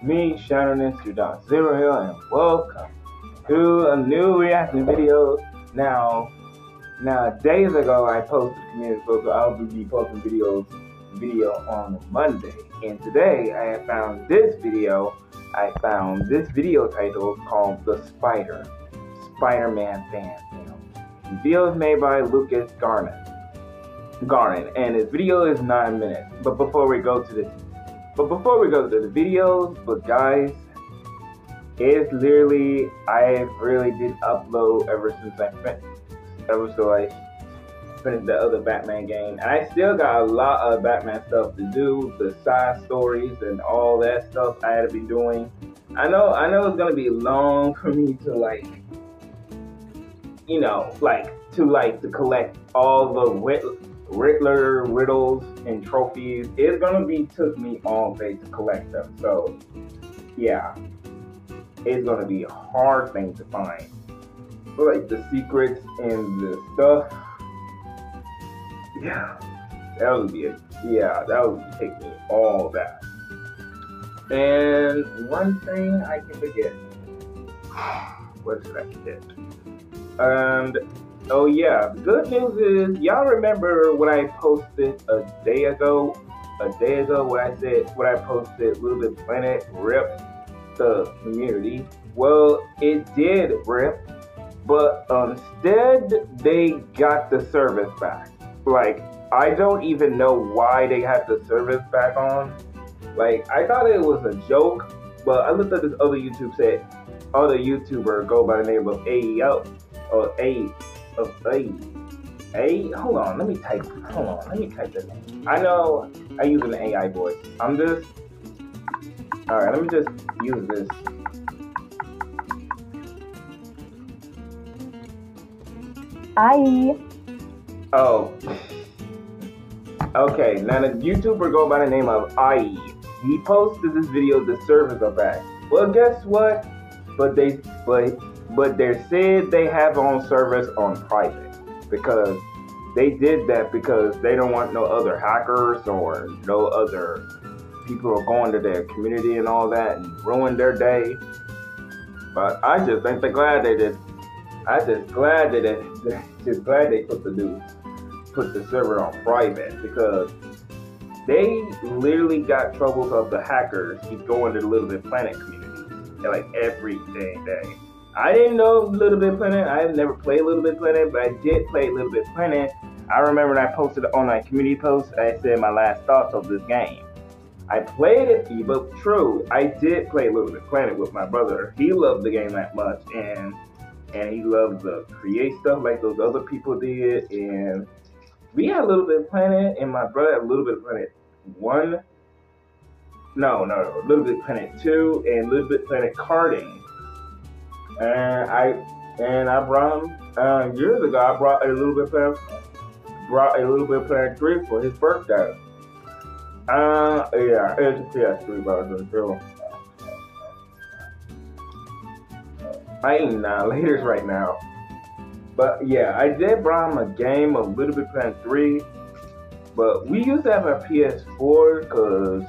It's me, Shadowness, your dog Zero Hill, and welcome to a new reaction video. Now, now days ago I posted community so I'll be posting videos video on Monday. And today I have found this video. I found this video title called The Spider, Spider-Man fan film. The video is made by Lucas Garnet. Garnet, and his video is nine minutes. But before we go to this but before we go to the videos, but guys, it's literally I really did upload ever since I finished ever so I finished the other Batman game. And I still got a lot of Batman stuff to do, the side stories and all that stuff I had to be doing. I know I know it's gonna be long for me to like you know, like to like to collect all the Riddler riddles and trophies. It's gonna be took me all day to collect them. So yeah, it's gonna be a hard thing to find. But like the secrets and the stuff. Yeah, that would be it. Yeah, that would take me all that. And one thing I can forget. What did I? And Oh yeah, the good news is y'all remember what I posted a day ago? A day ago what I said what I posted Little Bit Planet rip the community. Well, it did rip, but instead they got the service back. Like I don't even know why they had the service back on. Like I thought it was a joke, but I looked at this other YouTube said other YouTuber go by the name of AEO or A of A. A, hold on, let me type, hold on, let me type the name. I know I use an AI voice. I'm just, alright, let me just use this. Hi. Oh. Okay, now the YouTuber go by the name of IE. He posted this video, the servers are back. Well, guess what? But they, but but they said they have on service on private because they did that because they don't want no other hackers or no other people are going to their community and all that and ruin their day. But I just think they're glad they did. I just glad that they, just glad they put the news, put the server on private because they literally got troubles of the hackers keep going to the LittleBigPlanet community like every day day. I didn't know LittleBigPlanet. I have never played LittleBigPlanet, but I did play LittleBigPlanet. I remember when I posted on my community post, I said my last thoughts of this game. I played it, but true, I did play LittleBigPlanet with my brother. He loved the game that much, and and he loved to create stuff like those other people did. And we had LittleBigPlanet, and my brother had LittleBigPlanet one. No, no, no, LittleBigPlanet two, and LittleBigPlanet Karting and I and I brought him uh, years ago. I brought a little bit of brought a little bit of Planet Three for his birthday. Uh, yeah, it's a PS3, but it's true. I ain't Annihilators right now. But yeah, I did bring him a game of LittleBigPlanet 3. But we used to have a PS4 because,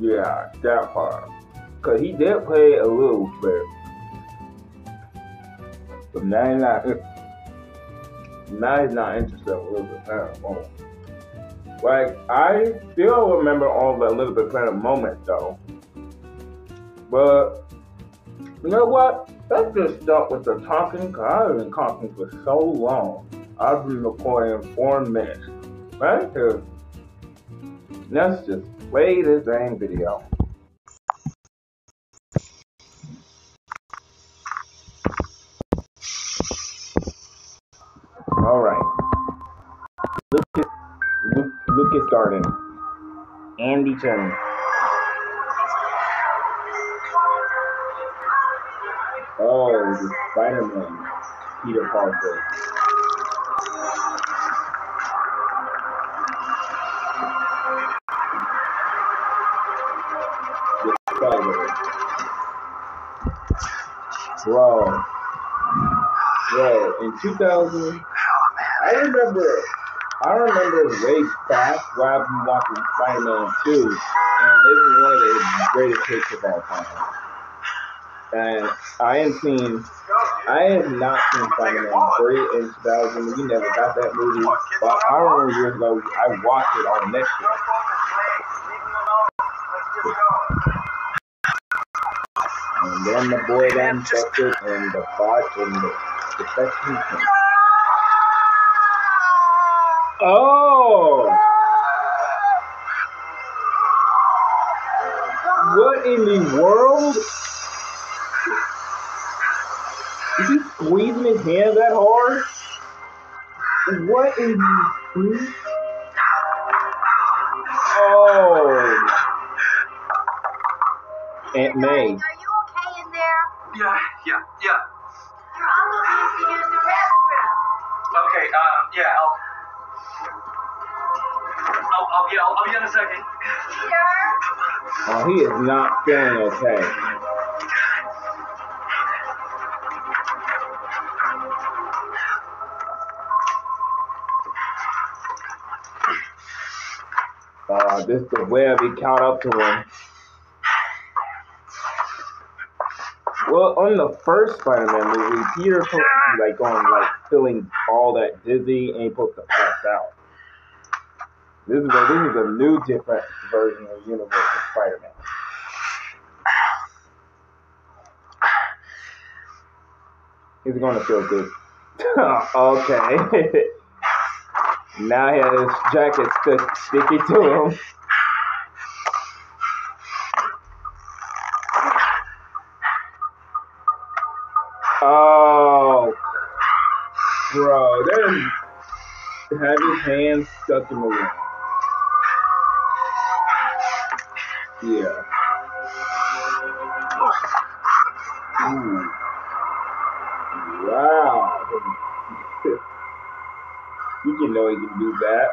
yeah, that part. Cause he did play a little bit. But now he's not now he's not interested in bit planet moment. Like I still remember all the LittleBigPlanet moments though. But you know what? Let's just start with the talking cause I've been talking for so long. I've been recording four minutes. Right? Let's just play this dang video. All right. Lucas, Luke, Locust Garden. Andy Chen. Oh, the Spider-Man. Peter Parker. The Spider. Bro. Bro, in 2000, I remember, I remember way back when I was watching Spider-Man 2, and it was one of the greatest hits of all time. And I ain't seen, I have not seen Spider-Man 3 in 2000. We never got that movie, but I remember years ago I watched it on Netflix. And then the boy then got infected, and the bot and the infection. Oh! What in the world? Is he squeezing his hand that hard? What in the Oh! Aunt May. Are you okay in there? Yeah, yeah, yeah. Your uncle needs to use the restroom. Okay, um, yeah, I'll. Yeah, I'll, I'll be a second. Peter? Oh, he is not feeling okay. Uh, this the web he caught up to him. Well, on the first Spider-Man movie, Peter's supposed to be like going like feeling all that dizzy and he's supposed to pass out. This is a, this is a new, different version of universe of Spider-Man. He's gonna feel good. okay. now he has his jacket stuck sticky to him. Oh, bro, there's have his hands stuck in the wall. Yeah. Ooh. Wow. you didn't know he could do that.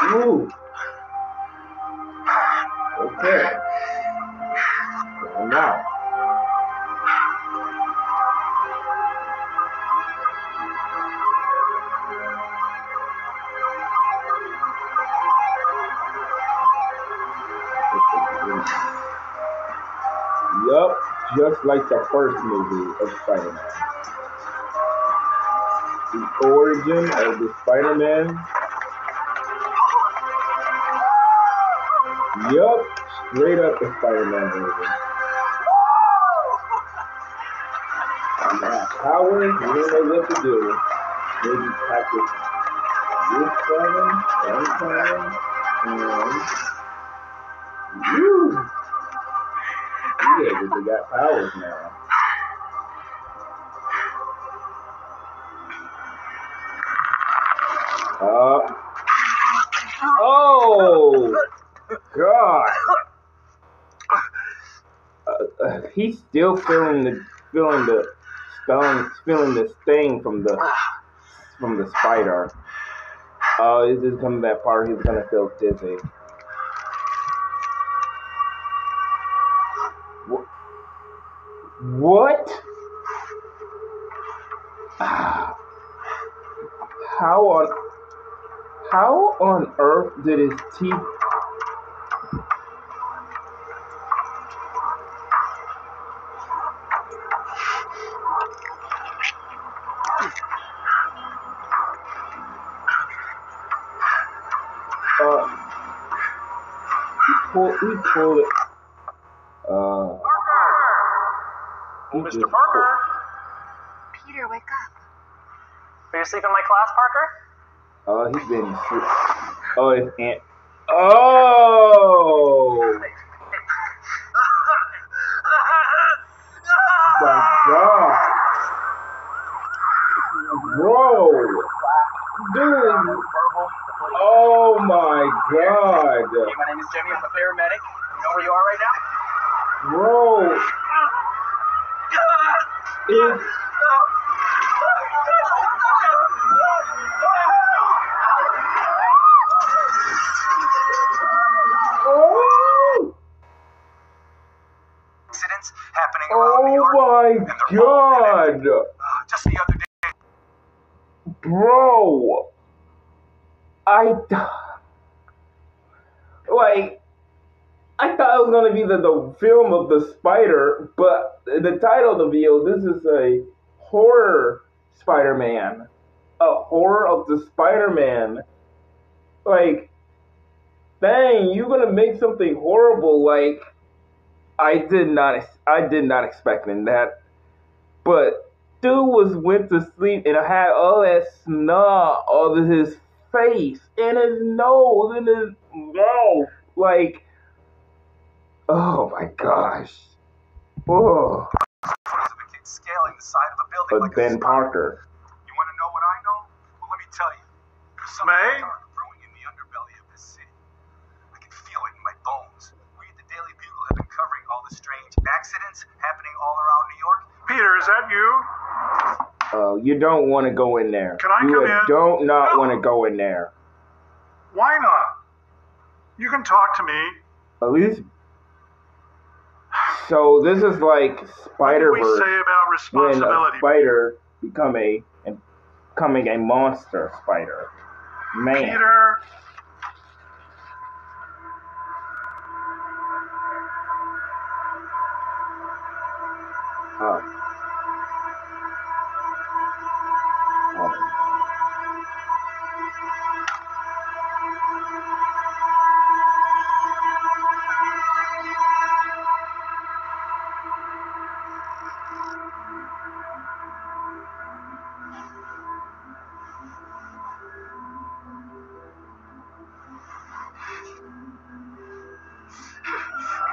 Ooh. Like the first movie of Spider-Man. The origin of the Spider-Man. Yup, straight up the Spider-Man movie. Power, you don't know what to do. Maybe practice this time, one time, and Because they got powers now. Uh, oh, God. Uh, uh, he's still feeling the feeling the stone, feeling the sting from the from the spider. Oh, uh, this is coming that part. He's gonna feel dizzy. What? How on how on earth did his teeth uh he pulled he pulled it uh he Mr. Parker. Peter, wake up. Are you asleep in my class, Parker? Oh, he's been. Oh, his aunt. Oh my god, bro, dude. Oh my god, Hey, my name is Jimmy. I'm a paramedic. You know where you are right now? bro. Oh, happening around New oh my all Uh, just the other day, bro. I like. Thought it was gonna be the, the film of the spider, but the title of the video. This is a horror Spider-Man, a horror of the Spider-Man. Like, dang, you're gonna make something horrible? Like, I did not, I did not expecting that. But dude was went to sleep and I had all that snot over his face and his nose and his mouth. Like, oh my gosh. Oh, photos of a kid scaling the side of a building but like Ben spider. Parker. You want to know what I know? Well, let me tell you. There's something May? dark brewing in the underbelly of this city. I can feel it in my bones. We at the Daily Bugle have been covering all the strange accidents happening all around New York. Peter, is that you? Oh, you don't want to go in there. Can I you come in? You don't not No. want to go in there. Why not? You can talk to me. At least. So this is like Spider What do we say Verse about when a spider become a and becoming a monster spider. Man. Peter. Oh.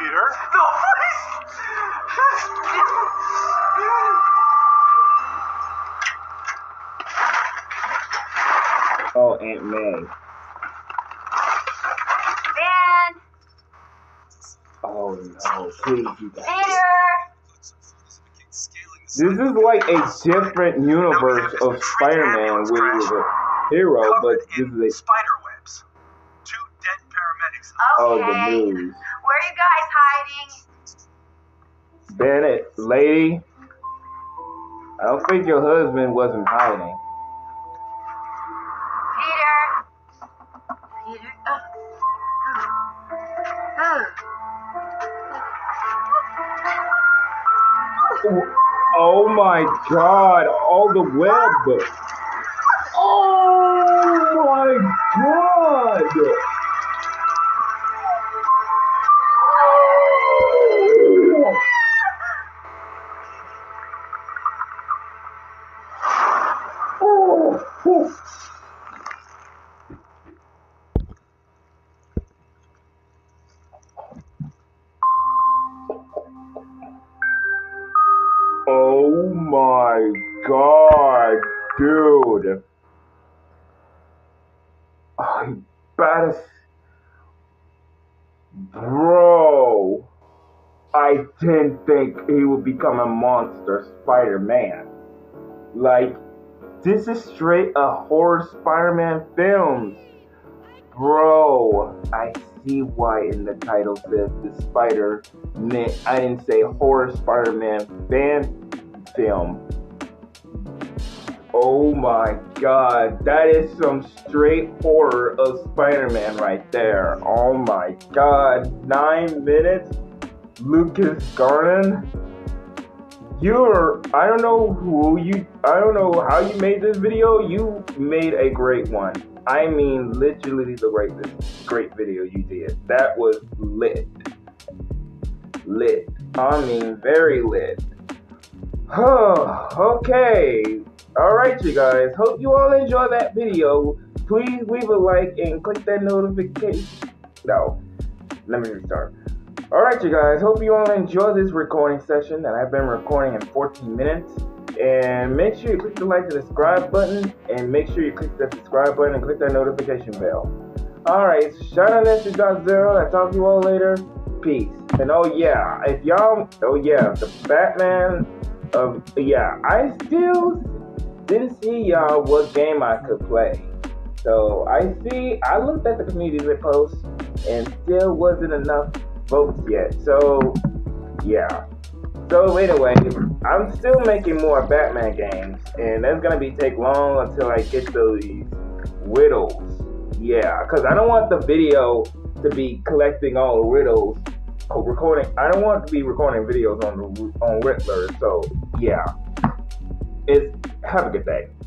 Peter, No, please! Oh, Aunt May. Ben! Oh no, please you guys. Peter! This is like a different universe of Spider-Man where he was a hero, but Covered this is a spider webs. Two dead paramedics. oh Okay. the news. Where are you guys hiding? Bennett, lady. I don't think your husband wasn't hiding. Peter! Peter? Oh. Oh. Oh my god, all the web. Oh my god. I better. Bro. I didn't think he would become a monster Spider Man. Like, this is straight a horror Spider Man film. Bro, I see why in the title says the spider meant I didn't say horror Spider Man fan film. Oh my god, that is some straight horror of Spider Man right there. Oh my god, nine minutes? Lucas Garnon? You're, I don't know who you, I don't know how you made this video. You made a great one. I mean, literally the greatest, great video you did. That was lit. Lit. I mean, very lit. okay. Alright, you guys. Hope you all enjoy that video. Please leave a like and click that notification. No. Let me restart. Alright, you guys. Hope you all enjoy this recording session that I've been recording in 14 minutes. And make sure you click the like and subscribe button. And make sure you click that subscribe button and click that notification bell. Alright, shout out to Dot Zero. I'll talk to you all later. Peace. And oh yeah, if y'all, oh yeah, the Batman of, yeah, I still didn't see y'all what game I could play. So I see, I looked at the community lit post and still wasn't enough votes yet. So yeah. So anyway, I'm still making more Batman games, and that's gonna be take long until I get these riddles. Yeah, because I don't want the video to be collecting all the riddles, recording. I don't want to be recording videos on the on Riddler. So yeah, it's have a good day.